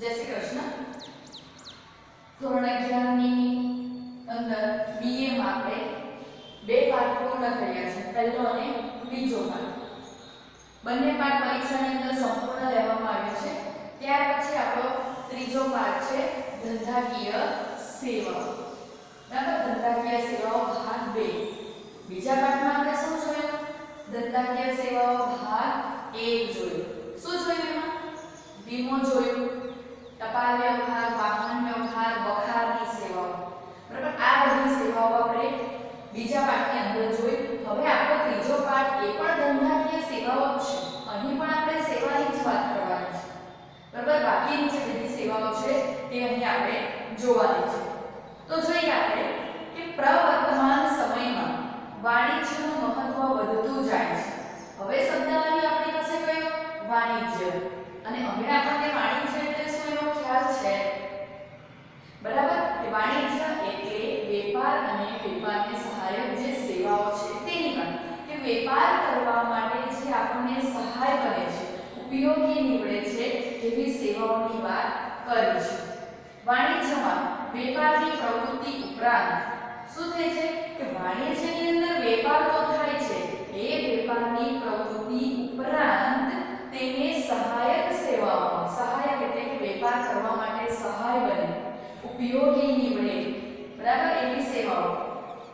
જય શ્રી કૃષ્ણ. ધોરણ 11 ની અંદર બીએ માં આપણે બે પાઠ પૂર્ણ કર્યા છે. પહેલો અને બીજો પાઠ બંને પાઠ પરીક્ષાની અંદર સંપૂર્ણ લેવામાં આવ્યો છે. ત્યાર પછી આપણો ત્રીજો પાઠ છે ધંધાકીય સેવાઓ. બરાબર? ધંધાકીય સેવાઓ ભાગ બે. બીજા પાઠમાં આપણે શું જોયું? ધંધાકીય સેવાઓ ભાગ એક જોયું. શું જોયું એમાં? વીમો જોયું. ટપાલ વ્યવહાર, વાહન વ્યવહાર વખારની સેવાઓ. બરાબર? આ બધી સેવાઓ આપણે બીજા પાઠની અંદર જોઈ. હવે આપણો ત્રીજો પાઠ એ પણ ધંધાકીય સેવાઓ છે. અહીં પણ આપણે સેવાની જ વાત કરવાની છે. બરાબર? બાકીની જે બધી સેવાઓ છે તે અહીં આપણે જોવાની છે. તો જોઈએ આપણે કે પ્રવર્તમાન સમયમાં વાણિજ્યનું મહત્વ વધતું જાય છે. હવે શબ્દાવલી આપણી પાસે કયો? વાણિજ્ય. અને હવે આપણને વાણિજ્ય એટલે શું ખ્યાલ છે. બરાબર? કે વાણિજ્ય એટલે વેપાર અને વેપારને સહાયક જે સેવાઓ છે તેની વાત. કે વેપાર કરવા માટે જે આપણને સહાય બને છે, ઉપયોગી નીવડે છે એવી સેવાઓની વાત કરી છે. વાણિજ્યમાં વેપારની પ્રવૃત્તિ ઉપરાંત શું થાય છે? કે વાણિજ્યની અંદર વેપાર તો થાય છે, એ વેપારની પ્રવૃત્તિ ઉપરાંત તેને સહાયક સેવાઓ સહાયક એટલે કે વેપાર કરવા સહાય બને. ઉપયોગી નીવડે. બરાબર? એવી સેવાઓ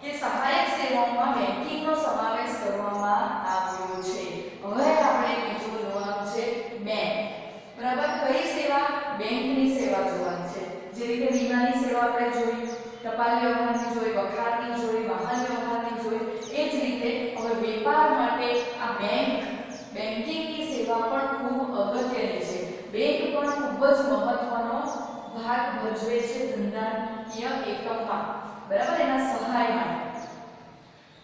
કે સહાયક સેવાઓમાં બેન્કિંગનો સમાવેશ કરવામાં આવ્યો છે. હવે આપણે બીજું જોવાનું છે બેંક બરાબર? કઈ સેવા? બેંકની સેવા જોવાની છે. જે રીતે વીમાની સેવા આપણે જોઈ, ટપાલ વ્યવહારની જોઈ વખારની જોઈ, વાહન વ્યવહારની જોઈ, એ જ રીતે હવે વેપાર માટે આ બેંક બેન્કિંગની સેવા પણ ખૂબ અગત્યની છે. બેંક પણ ખૂબ જ મહત્વનો ભાગ ભજવે છે ધંધાકીય એકમમાં બરાબર? એના સહાયમાં.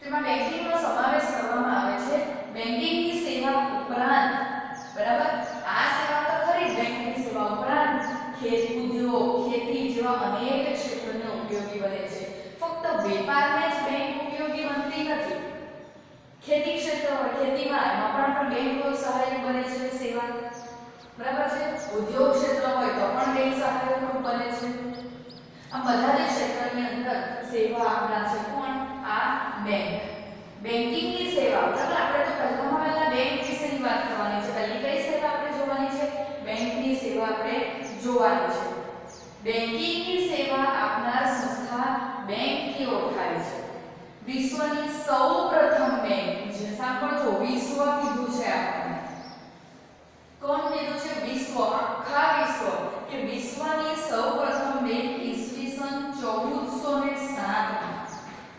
તેમાં બેન્કિંગનો સમાવેશ કરવામાં આવે છે. બેન્કિંગની સેવા ઉપરાંત, બરાબર? આ સેવા તો ખરી બેન્કિંગની સેવા ઉપરાંત ખેત ઉદ્યોગ, ખેતી જેવા અનેક ક્ષેત્રોને ઉપયોગી બને છે. ફક્ત વેપારને જ બેંક ઉપયોગી બનતી નથી. ખેતી ક્ષેત્ર, ખેતીમાં એમાં પણ બેંક સહાયક બને છે, સેવા બરાબર છે? ઉદ્યોગ ક્ષેત્ર હોય તો પણ બેંક સહાયકરૂપ બને છે. આ બધા જ ક્ષેત્રની અંદર સેવા આપનાર છે કોણ? આ બેંક બેન્કિંગની સેવા. બરાબર? આપણે તો પહેલામાં પહેલા બેંક વિશેની વાત કરવાની છે. પહેલી કઈ સેવા આપણે જોવાની છે? બેંકની સેવા આપણે જોવાની છે. બેન્કિંગની સેવા આપનાર સંસ્થા બેંકથી ઓળખાય છે. વિશ્વની સૌપ્રથમ બેંક જે સાંભળજો, વિશ્વ કીધું છે આપણને. કોણ કીધું છે વિશ્વ, આખા વિશ્વ. કે વિશ્વની સૌપ્રથમ બેંક ઈસવીસન 1407 માં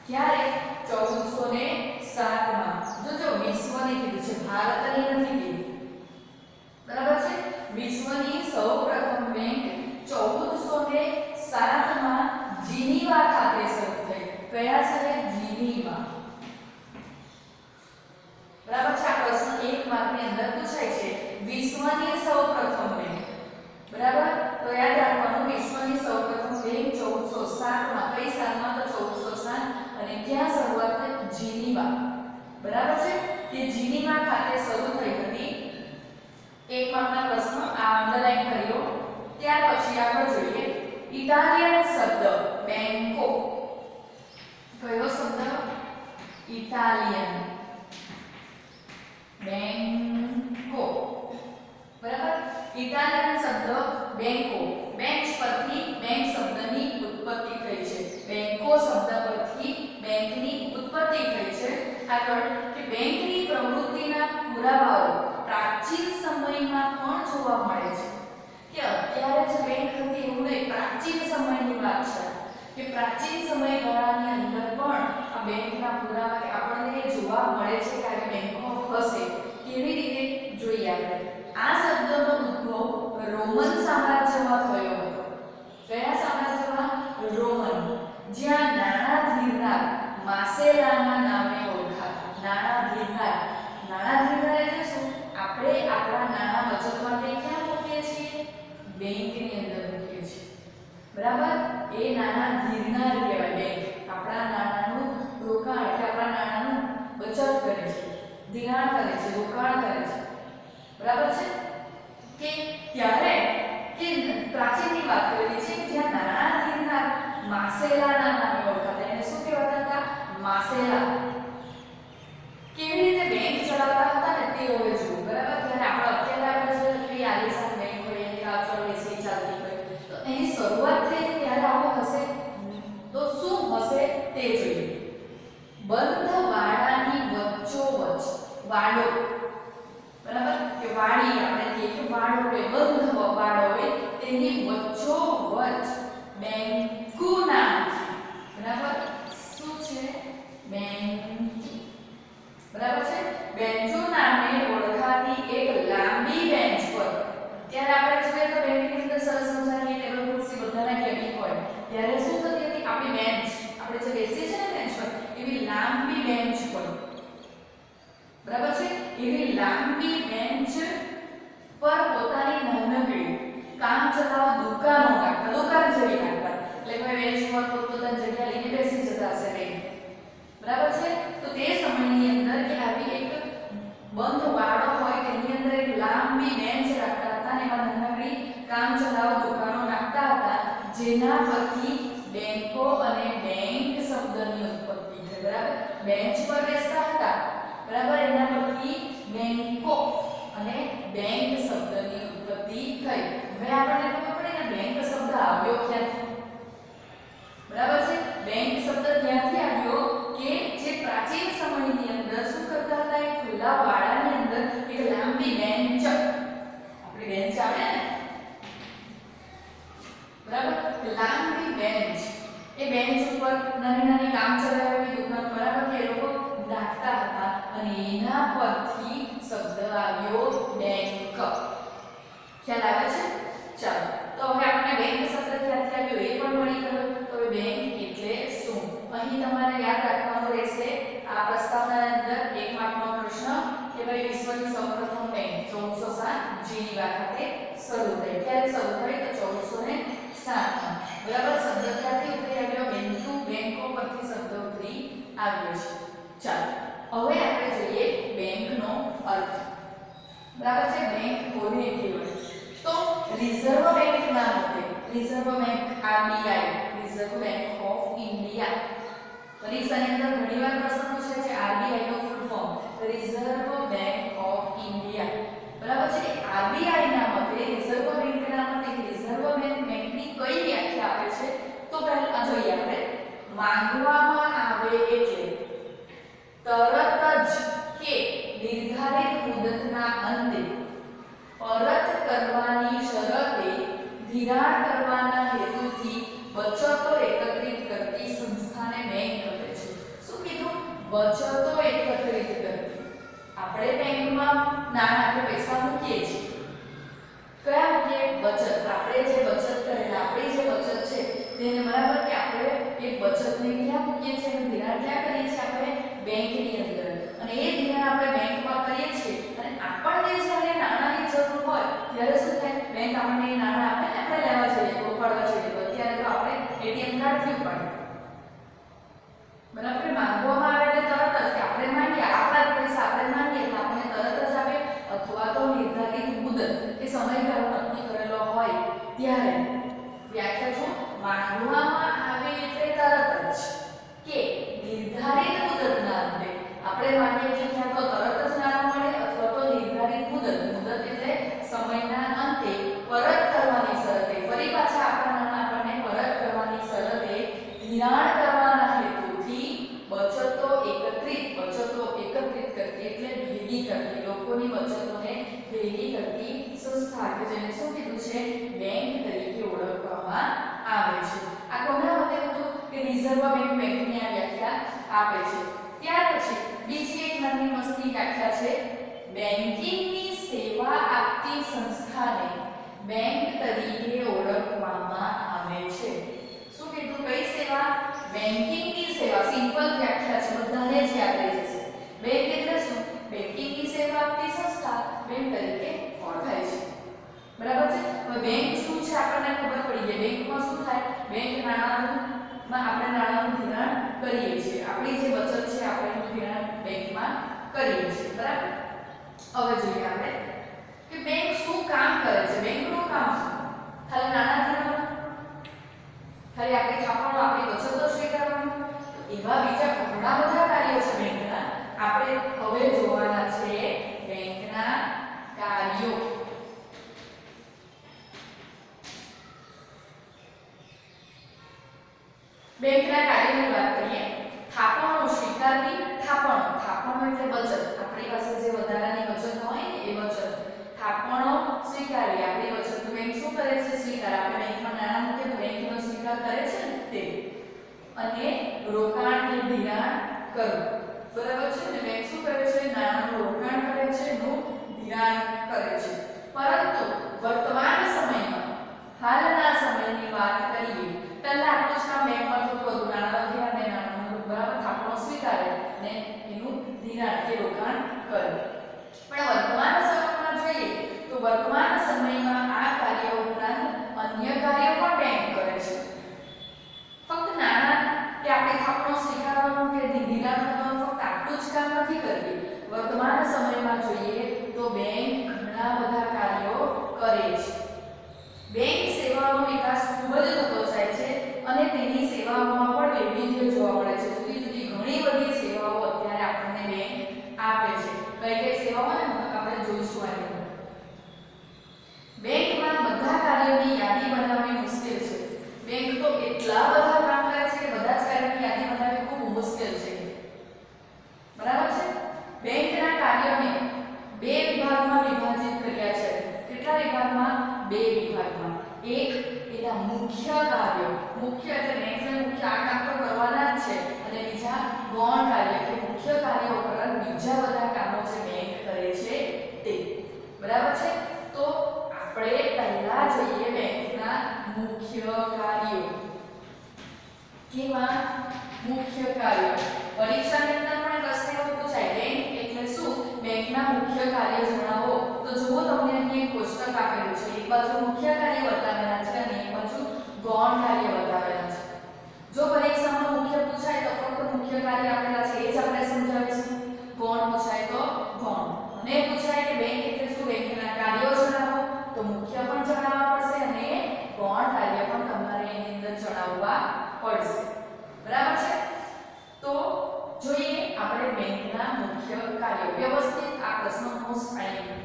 ક્યારે? 1407 માં જોજો વિશ્વની કીધું છે. ભારતની નથી કીધું. બરાબર છે? વિશ્વની સૌપ્રથમ બેંક 1407 માં જીનીવા ખાતે શરૂ થઈ કયા શહેર જીનીવા બરાબર છે આ પ્રશ્ન એક માર્કની અંદર પૂછાય છે વિશ્વની સૌપ્રથમ બેંક બરાબર તો યાદ રાખવાનું વિશ્વની સૌપ્રથમ બેંક 1407 માં કઈ સાલમાં તો 1407 અને ક્યાં શરૂઆત થઈ જીનીવા બરાબર છે કે જીનીવા ખાતે શરૂ થઈ હતી એક માર્કના પ્રશ્ન આ અંડરલાઈન કરી લો ત્યાર પછી આગળ જોઈએ ઇટાલિયન શબ્દ બેંકો કયો શબ્દ? ઇટાલિયન. બેંકો બરાબર? ઇટાલિયન શબ્દ બેંકો બેન્ચ પરથી બેંક શબ્દની ઉત્પત્તિ થઈ છે બેંકો શબ્દ પરથી બેંકની ઉત્પત્તિ થઈ છે આગળ કે બેંકની પ્રવૃત્તિના પુરાવાઓ પ્રાચીન સમયમાં પણ જોવા મળે છે કે અત્યારે જ બેંક હતી એવું નહીં પ્રાચીન સમયની વાત છે. કે પ્રાચીન સમયગાળાની અંદર પણ આ બેંકના પુરાવા કે આપણને જોવા મળે છે કે આવી બેંકો હશે, કેવી રીતે જોઈએ આપણે? આ શબ્દનો ઉદ્ભવ રોમન સામ્રાજ્યમાં થયો હતો. કયા સામ્રાજ્યમાં? રોમન. જ્યાં નાણાં ધીરનાર માસેલાના નામે ઓળખાતા. નાણાં ધીરનાર. નાણાં ધીરનાર એટલે શું? આપણે આપણા નાણાં બચત માટે ક્યાં મૂકીએ છીએ? બેંકની અંદર મૂકીએ છીએ. બરાબર? એ નાના ગિરનાર કહેવાય બેંક આપણા નાનાનું રોકાણ એટલે આપણા નાણાંનું બચત કરે છે. ધિરાણ કરે છે, રોકાણ કરે છે. બરાબર છે? કે ત્યારે કે પ્રાચીનની વાત કરેલી છે કે જ્યાં નાના ગિરનાર માસેલા નામે ઓળખાતા એને શું કહેવાતા હતા? માસેલા. કેવી રીતે બેંક ચલાવતા હતા ને તે હવે જુઓ. બરાબર? ત્યારે આપણે અત્યારે આપણે જે કે આલિશાન બેંક હોય એની કાચળ એસી ચાલતી હોય તો એની શરૂઆત થઈ ત્યારે આવો હશે? તો શું હશે તે જોઈએ. બંધ વાડાની વચ્ચોવચ વાડો. બરાબર? કે વાડી આપણે કહીએ કે વાડો હોય બંધ વાડો હોય તેની વચ્ચોવચ બેંકુના બરાબર? શું છે? બેંક. બરાબર છે? બેન્ચો નામે ઓળખાતી એક લાંબી બેન્ચ પર ત્યારે આપણે જોઈએ તો બેંકની અંદર સરસ મજાની ટેબલ ખુરશી બધાના કેબિન હોય ત્યારે શું થતી હતી? આપણી બેન્ચ આપણે જે બેસીએ છીએ ને બેન્ચ પર, એવી લાંબી બેન્ચ પર. બરાબર છે? એવી લાંબી બેન્ચ પર પોતાની નાનકડી કામ ચલાવ દુકાનો નાખતા દુકાન જેવી નાખતા એટલે કોઈ બેન્ચ પર પોતપોતાની જગ્યા લઈને બેસી જતા હશે બેંક બરાબર છે? તો તે સમયની અંદર કે આવી એક બંધ વાડો હોય તેની અંદર એક લાંબી બેન્ચ રાખતા હતા અને એમાં નાનકડી કામ ચલાવ દુકાનો નાખતા હતા જેના પરથી બેંકો અને બેંક શબ્દની ઉત્પત્તિ થઈ બરાબર બેન્ચ પર બેસતા હતા. બરાબર? એના પરથી બેંકો અને બેંક શબ્દની ઉત્પત્તિ થઈ. હવે આપણને ખબર પડી ને બેંક શબ્દ આવ્યો ક્યાંથી? બરાબર છે? બેંક શબ્દ ક્યાંથી આવ્યો કે જે પ્રાચીન સમયની અંદર શું કરતા હતા એક ખુલ્લા વાડાની અંદર એક લાંબી બેન્ચ આપણી બેન્ચ આવે ને બરાબર લાંબી બેન્ચ એ બેન્ચ ઉપર નાની નાની કામ ચલાવેલી દુકાન બરાબર કે લોકો રાખતા હતા અને એના પરથી શબ્દ આવ્યો બેંક. ખ્યાલ આવે છે? ચાલો. તો હવે આપણે બેંક શબ્દ ક્યાંથી આવ્યો. એ પણ મળી ગયો તો હવે બેંક એટલે શું? અહીં તમારે યાદ રાખવાનું રહેશે આ પ્રસ્તાવનાની અંદર એક માર્કનો પ્રશ્ન કે ભાઈ વિશ્વની સૌપ્રથમ બેંક 1407 જેની વાત સાથે શરૂ થઈ. ક્યારે શરૂ થઈ? તો 1407 માં બરાબર? શબ્દ ક્યાંથી આવ્યો છે. ચાલો, હવે આપણે જોઈએ બેંકનો અર્થ. બરાબર છે? બેંક કોને કહેવાય? તો રિઝર્વ બેંક ના મતે, reserve bank RBI, reserve bank of India. પરીક્ષાની અંદર ઘણીવાર પ્રશ્ન પૂછે છે, RBI no full form reserve bank of India. બરાબર છે? આરબીઆઈ ના મતે, રિઝર્વ બેંક ના મતે રિઝર્વ બેંક બેંકની કઈ વ્યાખ્યા આપે છે? તો પહેલા જોઈએ આપણે. માંગવામાં આવે એટલે તરત જ કે નિર્ધારિત મુદતના અંતે પરત કરવાની શરતે ધિરાણ કરવાના હેતુથી બચતો એકત્રિત કરતી સંસ્થાને બેંક કહે છે. શું કીધું? બચતો એકત્રિત કરતી. આપણે બેંકમાં નાણાં કે પૈસા મૂકીએ છીએ. કયા મૂકીએ? બચત. આપણે જે બચત કરેલા, આપણી જે બચત છે, તેને બરાબર કે આપણે એ બચતને ક્યાં મૂકીએ છીએ? અને ધિરાણ ક્યાં કરીએ છીએ આપણે? બેંકની અંદર. અને એ ધિરાણ આપણે બેંકમાં કરીએ છીએ. અને આપણને જ્યારે નાણાંની જરૂર હોય, ત્યારે શું થાય? બેંક આપણને નાણાં આપે ને આપણે લેવા જઈએ ઉપાડવા જઈએ તો અત્યારે તો આપણે એટીએમ કાર્ડથી બરાબર? માંગવામાં આવે એટલે તરત જ કે આપણે માંગીએ, આપણા પૈસા આપણે માંગીએ એટલે આપણને તરત જ આપે અથવા તો નિર્ધારિત મુદત એ સમયગાળો નક્કી કરેલો હોય ત્યારે વ્યાખ્યા જો માંગવામાં આવે એટલે તરત જ કે નિર્ધારિત મુદતના અંતે આપણે માંગીએ છીએ ક્યાં તો તરત જ નાણાં મળે અથવા તો નિર્ધારિત મુદત મુદત એટલે સમયના અંતે પરત કરવાની શરતે ફરી પાછા આપણા નાણાં આપણને પરત કરવાની શરતે ધિરાણ કરવાના હેતુથી બચતો એકત્રિત બચતો એકત્રિત કરતી એટલે ભેગી કરતી લોકોની બચતોને ભેગી કરતી સંસ્થા કે જેને શું કીધું છે બેંક તરીકે ઓળખવામાં આવે છે આ કોના મતે હતું કે રિઝર્વ બેંક બેંકની આ વ્યાખ્યા આપે છે ત્યાર પછી બીજી એક નાની મસ્તી વ્યાખ્યા છે બેન્કિંગની સેવા આપતી સંસ્થાને બેંક તરીકે ઓળખવામાં આવે છે. શું કીધું? કઈ સેવા? બેન્કિંગની સેવા. સિમ્પલ વ્યાખ્યા છે. બધાને જ યાદ રહી જશે. બેંક એટલે શું? બેન્કિંગની સેવા આપતી સંસ્થા બેંક તરીકે ઓળખાય છે. બરાબર છે? હવે બેંક શું છે? આપણને ખબર પડી ગઈ. બેંકમાં શું થાય? બેંક નાણાંમાં આપણે નાણાંનું ધિરાણ કરીએ છીએ. આપણી જે બચત છે કરીએ છીએ, બરાબર? હવે જોઈએ આપણે કે બેંક શું કામ કરે છે? બેંકનું કામ શું? ખાલી નાના ધરવાના? ખાલી આપણે છાપવાનું આપણે બચતો શ્રી કરવાનું? એવા બીજા ઘણા બધા કાર્યો છે બેંકના. આપણે હવે જોવાના છે બેંકના કાર્યો. બેંકના કાર્યની વાત કરીએ, થાપણો સ્વીકારવી થાપણો. થાપણો એટલે બચત. આપણી પાસે જે વધારાની બચત હોય ને, એ બચત. થાપણો સ્વીકારી આપણી બચત બેંક શું કરે છે? સ્વીકાર. આપણે બેંકમાં નાણાં મૂકે તો બેંકનો સ્વીકાર કરે છે ને તે. અને રોકાણ ધિરાણ કરવું બરાબર છે ને? બેંક શું કરે છે? નાણાંનું રોકાણ કરે છે નું ધિરાણ કરે છે. પરંતુ વર્તમાન સમયમાં, હાલના સમયની વાત કરીએ, પહેલા આપણું જ કામ બેંકમાં થતું હતું. નાણાં વગેરે બરાબર? થાપણો સ્વીકારે ને એનું ધિરાણ કે રોકાણ કરે. પણ વર્તમાન સમયમાં જોઈએ તો વર્તમાન સમયમાં આ કાર્ય ઉપરાંત અન્ય કાર્યો પણ બેંક કરે છે. ફક્ત નાણાં કે આપણે થાપણો સ્વીકારવાનું કે ધિરાણ કરવાનું ફક્ત આટલું જ કામ નથી કરીએ વર્તમાન સમયમાં જોઈએ તો બેંક ઘણા બધા કાર્યો કરે છે. બેંક સેવાઓનો વિકાસ ખૂબ જ થતો જાય છે અને તેની સેવાઓમાં પણ વૈવિધ્ય જોવા મળે છે જુદી જુદી ઘણી બધી સેવાઓ અત્યારે આપણને બેંક આપે છે કઈ કઈ સેવાઓ ને આપણે જોઈશું આજે બેંકમાં બધા કાર્યોની યાદી બનાવવી મુશ્કેલ છે બેંક તો એટલા બધા કામ કરે છે બધા જ કાર્યોની યાદી બનાવવી ખૂબ મુશ્કેલ છે. બરાબર છે? બેંકના કાર્યોને બે વિભાગમાં વિભાજિત કર્યા છે. કેટલા વિભાગમાં? બે વિભાગમાં. એક એના મુખ્ય કાર્યો, મુખ્ય એટલે બેંકને મુખ્ય કામ તો કરવાના જ છે. અને બીજા ગૌણ કાર્ય કે મુખ્ય કાર્યો ઉપરાંત બીજા બધા કામો જે બેંક કરે છે તે. બરાબર છે? તો આપણે પહેલા જઈએ બેંકના મુખ્ય કાર્યો. કેવા મુખ્ય કાર્ય. પરીક્ષાની અંદર પણ પ્રશ્ન એવો પૂછાય. બેંક એટલે શું? બેંકના મુખ્ય કાર્ય જણાવો. તો જુઓ તમને અહીં એક કોષ્ટક આપેલું છે. એક બાજુ મુખ્ય કાર્ય બતાવેલા છે અને એક બાજુ ગૌણ કાર્ય બતાવેલા છે જો પરીક્ષામાં મુખ્ય પૂછાય તો ફક્ત મુખ્ય કાર્ય આપેલા છે એ જ આપણે સમજાવીશું ગૌણ પૂછાય તો ગૌણ અને પૂછાય કે બેંક એટલે શું બેંકના કાર્યો જણાવો તો મુખ્ય પણ જણાવવા પડશે અને ગૌણ કાર્ય પણ તમારે એની અંદર જણાવવા પડશે બરાબર છે તો જોઈએ આપણે બેંકના મુખ્ય કાર્યો વ્યવસ્થિત આ પ્રશ્ન મોસ્ટ આઈએમ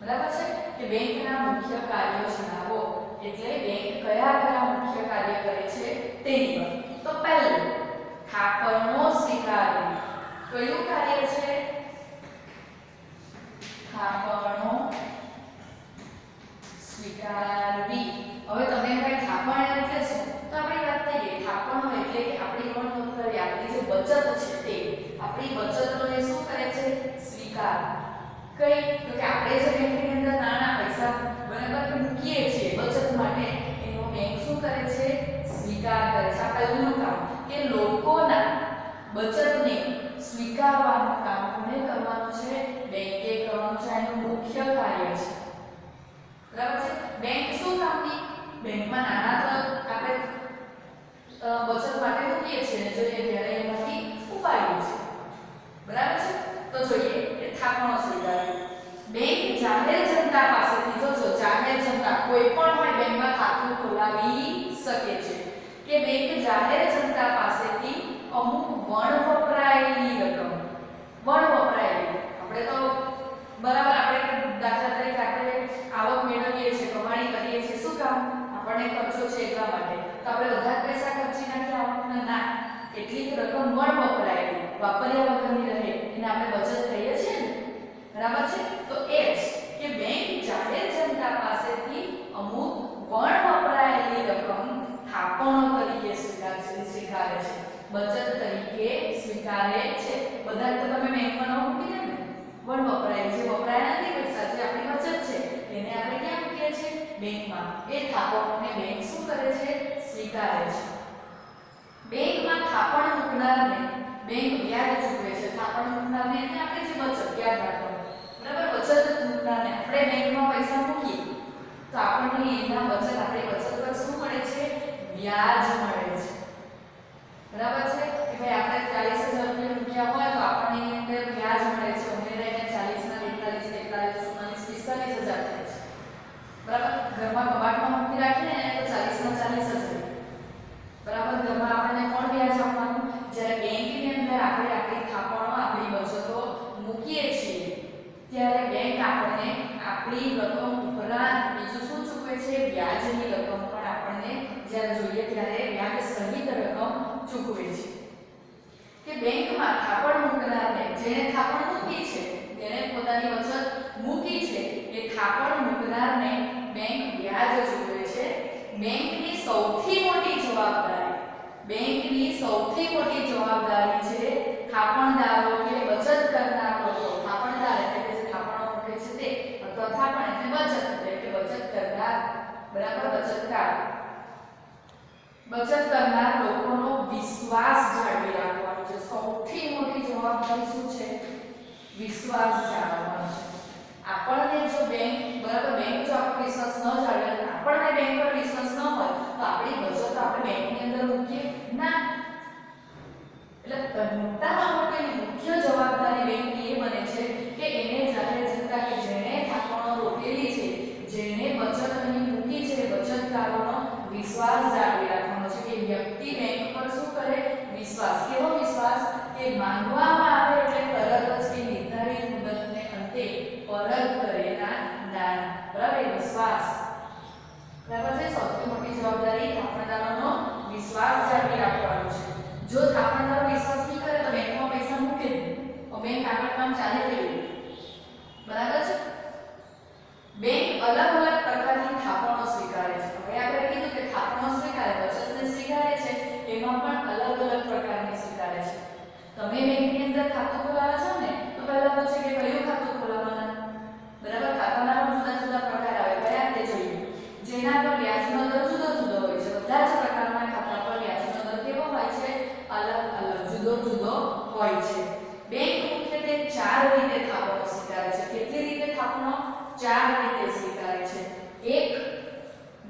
બરાબર છે કે બેંકના મુખ્ય કાર્યો જણાવો એટલે બેંક કયા કયા મુખ્ય કાર્ય કરે છે તેની વાત તો પહેલું ઠાકરનો સ્વીકારવી કયું કાર્ય છે? થાપણો સ્વીકારવી હવે તમે કઈ થાપણ એટલે શું તો આપણી વાત થઈ ગઈ. થાપણો એટલે કે આપણી લોન કરવી આપણી જે બચત છે તે. આપણી બચતોને શું કરે છે? સ્વીકાર કઈ, તો કે આપણે જે બેંકની અંદર નાના પૈસા બરાબર મૂકીએ છીએ, બચત માટે એનો બેંક શું કરે છે સ્વીકાર કરે છે આ પહેલું કામ કે લોકોના બચતને સ્વીકારવાનું કામ કોને કરવાનું છે બેંકે કરવાનું છે એનું મુખ્ય કાર્ય છે. બરાબર છે? બેંક શું કામની? બેંકમાં નાના તો આપણે બચત માટે મૂકીએ છીએ જોઈએ ત્યારે એમાંથી ઉપાડીએ છીએ બરાબર છે? તો જોઈએ કે થાપણો સ્વીકારવી. બેંક જાહેર જનતા પાસેથી જોજો જાહેર જનતા કોઈ પણ હોય બેંકમાં ખાતું ખોલાવી શકે છે. કે બેંક જાહેર જનતા પાસેથી અમુક વણ વપરાયેલી રકમ વણ વપરાયેલી આપણે તો બરાબર, આપણે દાખલા તરીકે આપણે આવક મેળવીએ છીએ, કમાણી કરીએ છીએ. શું કામ? આપણને ખર્ચો છે એટલા માટે. તો આપણે બધા પૈસા ખર્ચી નાખીએ આવકના ના. એટલી રકમ મળ વપરાયેલી વાપર્યા વગરની રહે, એને આપણે બચત કહીએ છીએ ને? બરાબર છે? તો એ જ કે બેંક જાહેર જનતા પાસેથી અમુક વણ વપરાયેલી રકમ થાપણો તરીકે સ્વીકારે છે. બચત તરીકે સ્વીકારે છે. બધા તો તમે બેંકમાં ન મૂકી દે ને વપરાય છે વપરાયા નથી પૈસા જે આપણી બચત છે. એને આપણે ક્યાં મૂકીએ છીએ? બેંકમાં. એ થાપણોને બેંક શું કરે છે? સ્વીકારે છે. બેંકમાં થાપણ મૂકનારને બેંક વ્યાજ ચૂકવે છે. થાપણ મૂકનારને એટલે આપણે જે બચત યાદ રાખવાનું. બરાબર? બચત મૂકનારને આપણે બેંકમાં પૈસા મૂકીએ. તો આપણને એના બચત, આપણે બચત પર શું મળે છે? વ્યાજ મળે છે. બરાબર છે? કે ભાઈ આપણે ચાલીસ હજાર રૂપિયા મૂક્યા હોય તો આપણને એની અંદર વ્યાજ મળે છે ઉમેરાઈને 40 ના 42 43 44 45000 થાય છે ઘરમાં કબાટમાં મૂકી રાખીએ ને તો 40 ચાલીસ 40 જ બરાબર? ઘરમાં આપણને કોણ વ્યાજ આપવાનું? જ્યારે બેંકની અંદર આપણે આપણી થાપણો, આપણી બચતો મૂકીએ છીએ, ત્યારે બેંક આપણને આપણી રકમ બીજું શું ચૂકવે છે? વ્યાજની રકમ પણ આપણને જ્યારે જોઈએ ત્યારે વ્યાજ સહિત રકમ ચૂકવે છે. કે બેંકમાં થાપણ મૂકનારને, જેણે થાપણ મૂકી છે, જેણે પોતાની બચત મૂકી છે, એ થાપણ મૂકનારને સૌથી મોટી જવાબદારી. બેંકની સૌથી મોટી જવાબદારી છે થાપણદારો કે બચત કરનાર લોકો. થાપણદાર એટલે કે જે થાપણો મૂકે છે તે. અથવા થાપણ એટલે બચત એટલે કે બચત કરનાર. બરાબર? બચતકાર. બચત કરનાર લોકોનો વિશ્વાસ જાળવી રાખવાનો છે. સૌથી મોટી જવાબદારી શું છે? વિશ્વાસ જાળવવાનો છે. આપણને જો બેંક બરાબર બેંક જો આપણને વિશ્વાસ ન જાળવે આપણને બેંક પર વિશ્વાસ ન હોય, તો આપણી બચત આપણે બેંકની અંદર મૂકીએ. ના. એટલે મોટામાં મોટી મુખ્ય જવાબદારી બેંકની એ બને છે કે એને જાહેર જનતા કે જેણે થાપણો રોકેલી છે, જેણે બચત અહીં મૂકી છે, બચતકારોનો વિશ્વાસ જાળવી રાખવાનો છે કે વ્યક્તિ બેંક પર શું કરે? વિશ્વાસ. કેવો બરાબર છે સૌથી મોટી જવાબદારી થાપણદારોનો વિશ્વાસ જાળવી રાખવાનો છે. જો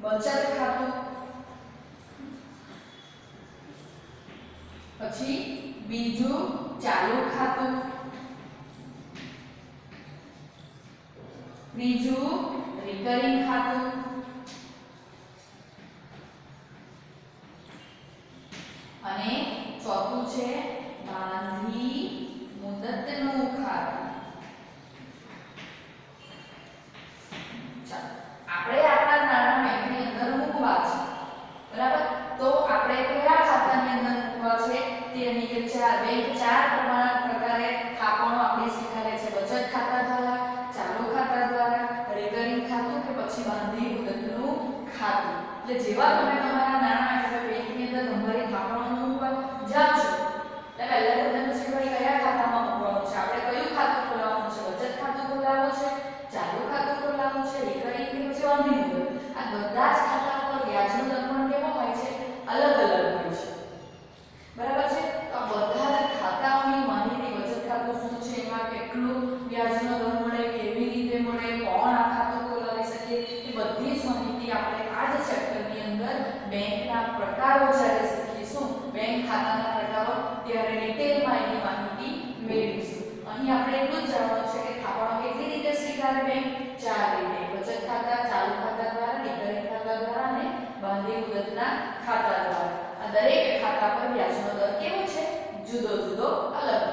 બચત ખાતું. પછી બીજું ચાલુ ખાતું. ત્રીજું રિકરિંગ ખાતું. અને ચોથું છે બાંધી મુદતનું ખાતું. અને બાંધી મુદતના ખાતા આ દરેક ખાતા પર વ્યાજનો દર કેવો છે? જુદો જુદો અલગ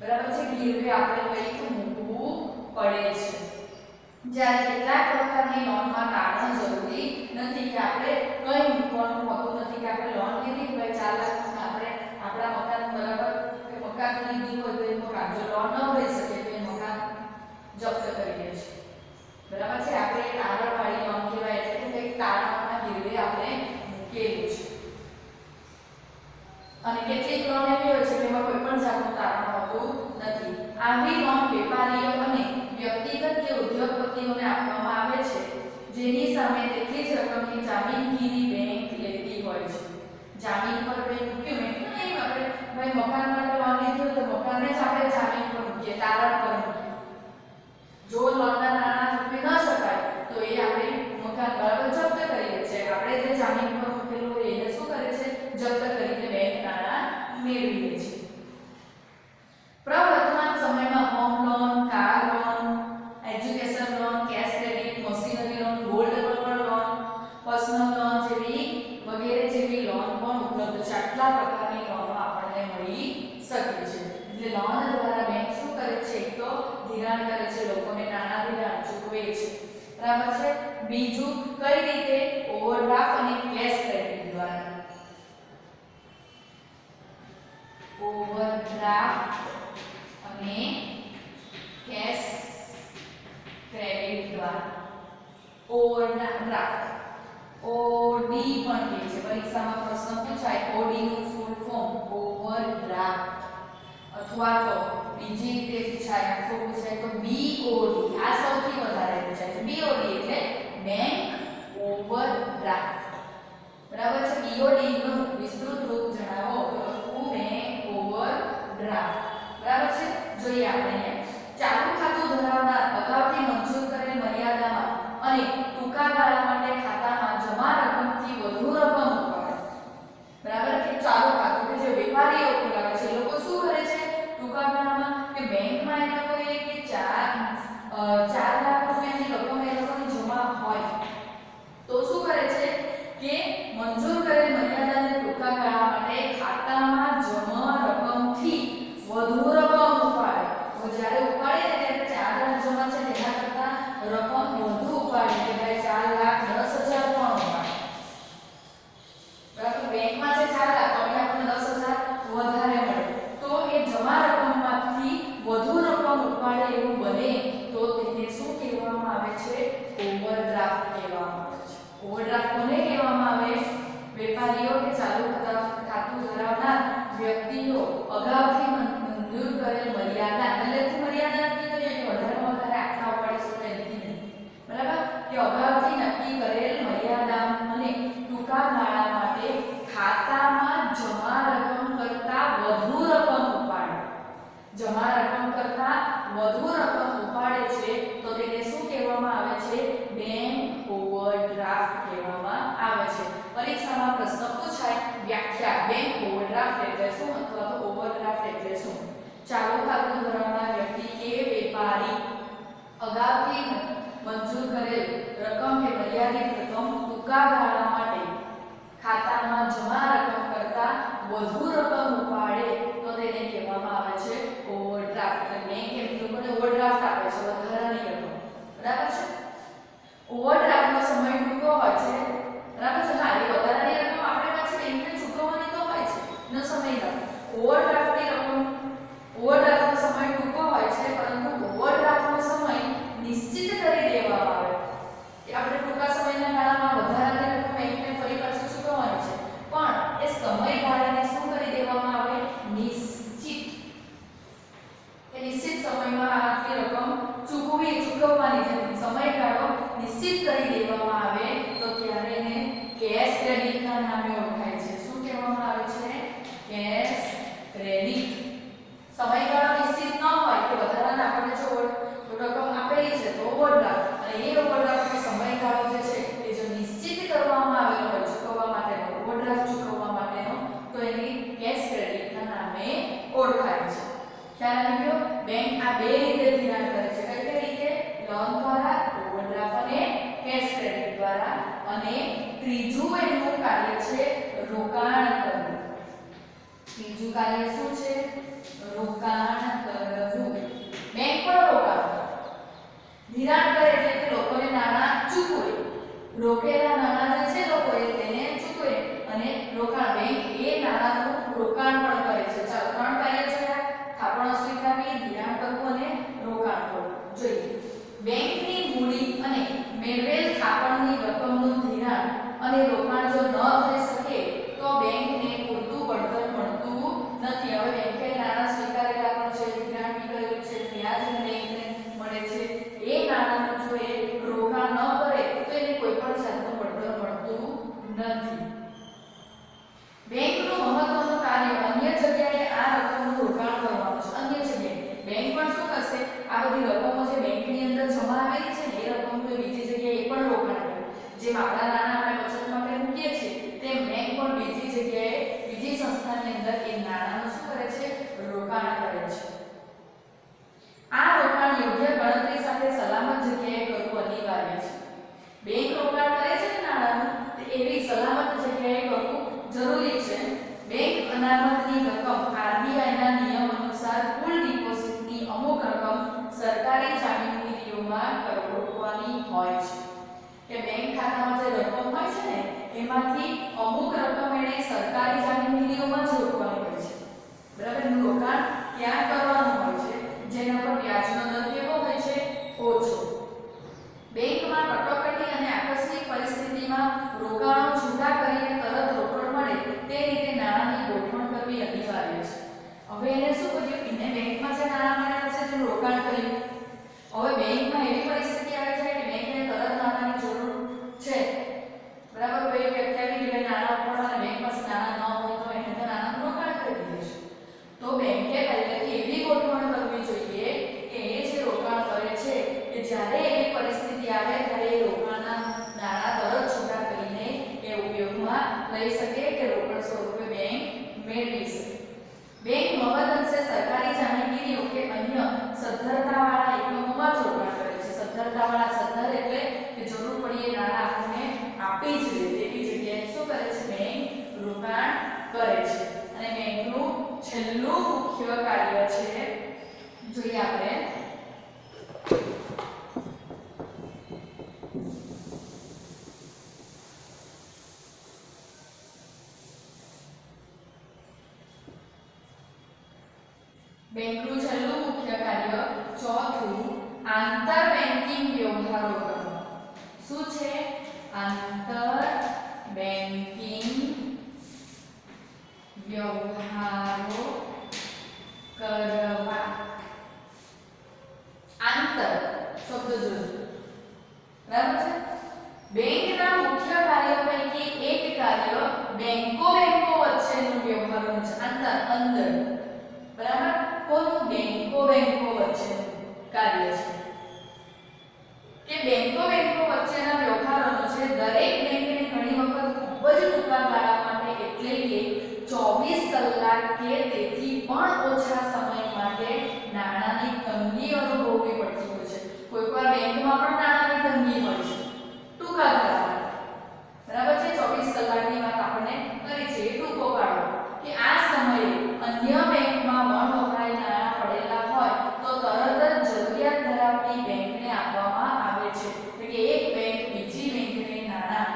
બરાબર છે? ગીરવે આપણે કંઈક મૂકવું પડે છે. જ્યારે કેટલાક પ્રકારની લોનમાં તારણ જરૂરી નથી કે આપણે કંઈ મૂકવાનું હોતું નથી કે આપણે લોન લીધી હોય ચાર લાખની આપણે આપણા મકાન બરાબર કે મકાન લીધું હોય તો એ મકાન લોન ન હોઈ શકે તો એ મકાન જપ્ત કરી દે છે. બરાબર છે? આપણે તારણવાળી લોન કહેવાય એટલે કે કંઈક તારણના ગીરવે આપણે મૂકેલું છે. અને કેટલીક લોન એવી હોય છે જેમાં કોઈ પણ જાતનું તારણ હોતું નથી. આવી લોન વેપારીઓ અને વ્યક્તિગત કે ઉદ્યોગપતિઓને આપવામાં આવે છે, જેની સામે તેટલી જ રકમની જામીનગીરી બેંક લેતી હોય છે. જામીન પર બેંક મૂક્યું મેં કીધું ને આપણે ભાઈ, મકાન માટે લોન લીધું તો મકાનને જ આપણે જામીન પર મૂકીએ, તારણ પર મૂકીએ. જો લોનના નાણાં ચૂકવી ન શકાય, તો એ આપણે મકાન બરાબર જપ્ત કરીએ છીએ. આપણે જે જામીન પર મૂકેલું હોય એને શું કરે છે જપ્ત કરીને બેંક નાણાં મેળવી લે છે પ્રવર્તમાન સમયમાં home loan car loan education loan cash credit machinery loan gold loan loan personal loan જેવી વગેરે જેવી લોન પણ ઉપલબ્ધ છે. આટલા પ્રકારની લોનો આપણને મળી શકે છે. એટલે લોન દ્વારા બેંક શું કરે છે? તો ધિરાણ કરે છે, લોકોને નાણાં ધિરાણ ચૂકવે છે. બરાબર છે? બીજું કઈ રીતે ઓવરડ્રાફ્ટ અને કેશ ક્રેડિટ દ્વારા? ઓવરડ્રાફ્ટ અને કેશ ક્રેડિટ દ્વારા ઓવરડ્રાફ્ટ ઓડી પણ કહે છે પરીક્ષામાં પ્રશ્ન પૂછાય ઓડી નું ફૂલ ફોર્મ ઓવરડ્રાફ્ટ અથવા તો બીજી રીતે પૂછાય, આખો પૂછાય તો બીઓડી આ સૌથી વધારે પૂછાય છે. બીઓડી એટલે બેંક ઓવરડ્રાફ્ટ બરાબર છે? બીઓડી નું વિસ્તૃત રૂપ જણાવો, તો બેંક ઓવરડ્રાફ્ટ બરાબર છે? જોઈએ આપણે ચાલુ ખાતું ધરાવનાર અગાઉથી મંજૂર કરેલ મર્યાદામાં અને ટૂંકા ગાળા એટલે અથવા તો ઓવરડ્રાફ્ટ એટલે શું ચાલુ ખાતું ધરાવનાર વ્યક્તિ કે વેપારી અગાઉથી મંજૂર કરેલ રકમ કે મર્યાદિત રકમ ટૂંકા ગાળા માટે ખાતામાં જમા રકમ કરતાં વધુ રકમ ઉપાડે તો તેને કહેવામાં આવે છે ઓવરડ્રાફ્ટ મેં કેમ લોકોને ઓવરડ્રાફ્ટ આપે છે, વધારાની રકમ. બરાબર છે? ઓવરડ્રાફ્ટનો સમય ટૂંકો હોય છે. બરાબર છે? હા, એ વધારાની outra, outra ત્રીજું એનું કાર્ય છે રોકાણ કરવું. ત્રીજું કાર્ય શું છે? રોકાણ કરવું. બેંક પર રોકાણ નિરાણ કરે એટલે કે લોકોને નાણાં ચૂકવે રોકેલા નાણાં જે છે લોકોએ તેને ચૂકવે અને રોકાણ. બેંક એ નાણાંનું રોકાણ પણ કરે છે. ચાલો, ત્રણ કાર્ય છે થાપણ સ્વીકારવી, ધિરાણ કરવું અને રોકાણ કરવું. જોઈએ. બેંકની મૂડી અને મેળવેલ થાપણની રકમ અને રોકાણ જો ન થઈ મુખ્ય કાર્ય છે? જોઈએ આપણે. બેંકનું છેલ્લું મુખ્ય કાર્ય ચોથું આંતર બેન્કિંગ વ્યવહારો કરવો શું છે? આંતર બેન્કિંગ વ્યવહારો કરવા આંતર શબ્દ જોજો બરાબર છે? બેંકના મુખ્ય કાર્ય પૈકી એક કાર્ય બેંકો બેંકો વચ્ચેનું વ્યવહારનું છે. બરાબર? કોનું? બેંકો બેંકો વચ્ચે કાર્ય છે. કે બેંકો બેંકો વચ્ચેના વ્યવહારોનો છે. દરેક બેંકને ઘણી વખત ખૂબ જ ટૂંકા ગાળા માટે એટલે કે 24 કલાક કે તેથી પણ ઓછા સમય માટે નાણાંની તંગી અનુભવવી પડતી હોય છે કોઈકવાર બેંકમાં પણ નાણાંની તંગી હોય છે ટૂંકા ગાળા માટે બરાબર છે 24 કલાકની વાત આપણે કરી છે એ ટૂંકો ગાળો કે આ સમયે અન્ય બેંકમાં વણ વપરાય નાણાં પડેલા હોય તો તરત જ જરૂરિયાત ધરાવતી બેંકને આપવામાં આવે છે એટલે કે એક બેંક બીજી બેંકને નાણાં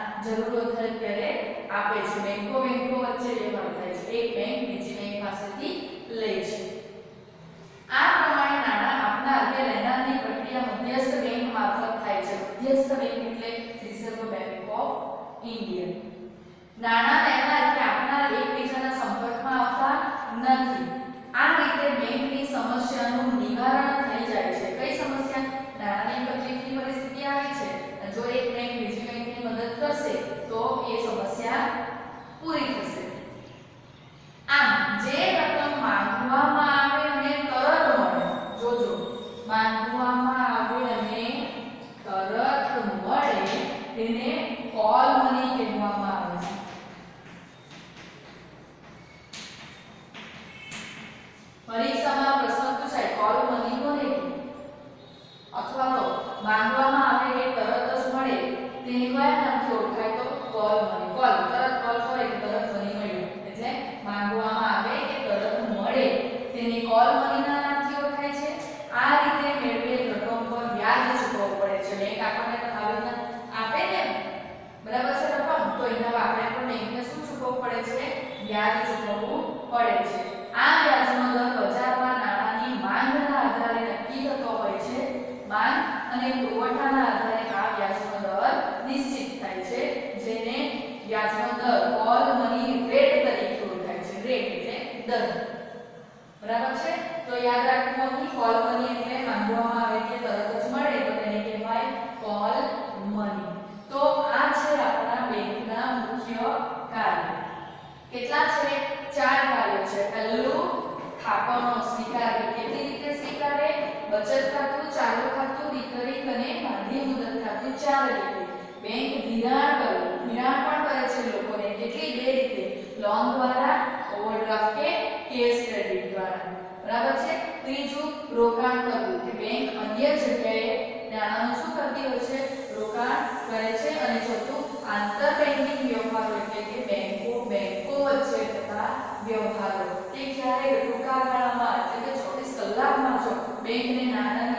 હોય ત્યારે આપે છે. બેંકો બેંકો વચ્ચે વ્યવહાર થાય છે. એક બેંક બીજી બેંક પાસેથી લે છે. આ પ્રમાણે નાણાં આપનાર કે લેનારની પ્રક્રિયા મધ્યસ્થ બેંક મારફત થાય છે. મધ્યસ્થ બેંક એટલે રિઝર્વ બેંક ઓફ ઇન્ડિયા. નાણાં લેનાર કે આપનાર એકબીજાના સંપર્કમાં આવતા નથી. આ રીતે બેંકની સમસ્યાનું નિવારણ થઈ જાય છે. કઈ સમસ્યા? નાણાંની તકલીફની પરિસ્થિતિ આવી છે. જો એક કરશે તો એ સમસ્યા પૂરી થશે. આમ, જે રકમ માંગવામાં આવે અને તરત મળે, જોજો, માંગવામાં આવે અને તરત મળે, તેને કોલ મની કહેવામાં આવે છે. પરીક્ષામાં પ્રશ્ન પૂછાય કોલ મની કોને અથવા તો, માંગવામાં આવે કે તરત જ મળે તેને કયા કોલ કોલ તરત કોલ કરે તરત મની મળ્યું. કે તરત મળે. તેને કોલ મનીના આ રીતે મેળવેલ વ્યાજ ચૂકવવું પડે તો એના આપણે પણ બેંકને શું ચૂકવવું પડે છે? વ્યાજ ચૂકવવું પડે છે. આ વ્યાજનો દર બજારમાં નાણાંની માંગના આધારે નક્કી થતો હોય છે. માંગ અને પુરવઠાના આધારે આ વ્યાજનો દર નિશ્ચિત છે, જેને વ્યાજનો દર કોલ મની રેટ તરીકે ઓળખાય છે. રેટ એટલે દર. બરાબર છે? તો યાદ રાખવું અહીં કોલ મની એટલે માંગવામાં આવે કે તરત જ મળે, તો તેને કહેવાય કોલ મની તો આ છે આપણા બેંકના મુખ્ય કાર્ય. કેટલા છે? ચાર કાર્યો છે. પહેલું થાપણો સ્વીકાર કેટલી રીતે સ્વીકારે બચત ખાતું, ચાલુ ખાતું રિકરિંગ અને બાંધી મુદત ખાતું, ચાર રીતે. બેંક ધિરાણ કરવું ધિરાણ પણ કરે છે લોકોને કેટલી બે રીતે. લોન દ્વારા ઓવરડ્રાફ્ટ કે કેશ ક્રેડિટ દ્વારા. બરાબર છે? ત્રીજું રોકાણ કરવું કે બેંક અન્ય જગ્યાએ નાણાંનું શું કરતી હોય છે? રોકાણ કરે છે અને ચોથું આંતર બેંકિંગ વ્યવહારો એટલે કે બેંકો બેંકો વચ્ચે થતા વ્યવહારો. તે ક્યારેક ટૂંકા ગાળામાં એટલે કે 24 કલાકમાં જો બેંકને નાણાંની